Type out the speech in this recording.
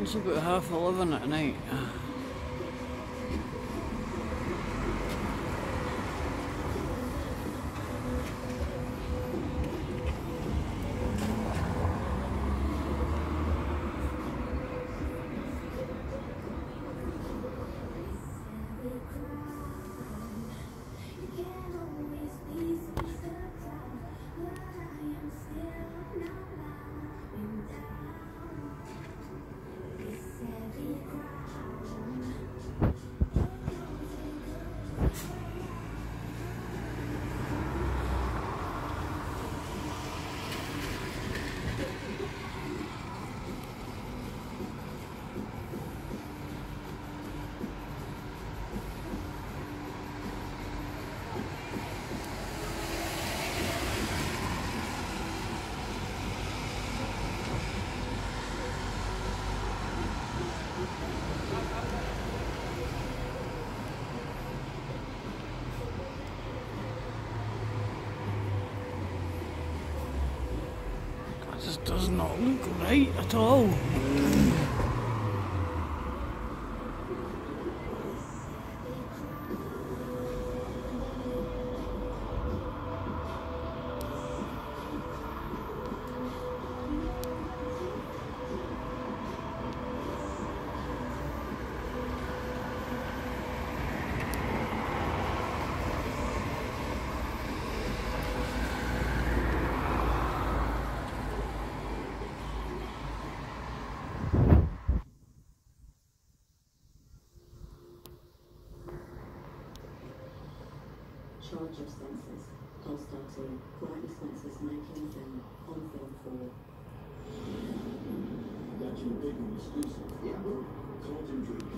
It's about half eleven at night. Does not look right at all. Charge of Senses, Hostile 2, Quietly Spencer's 19th film, on film 4. Got you a big one exclusive. Yeah. Carlton Dream.